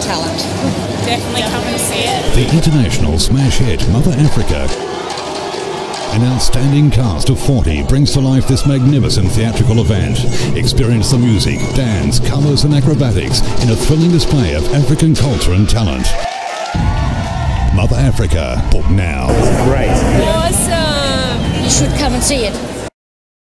talent. Definitely come and see it. The international smash hit Mother Africa. An outstanding cast of 40 brings to life this magnificent theatrical event. Experience the music, dance, colours and acrobatics in a thrilling display of African culture and talent. Mother Africa, book now. Great. Awesome. You should come and see it.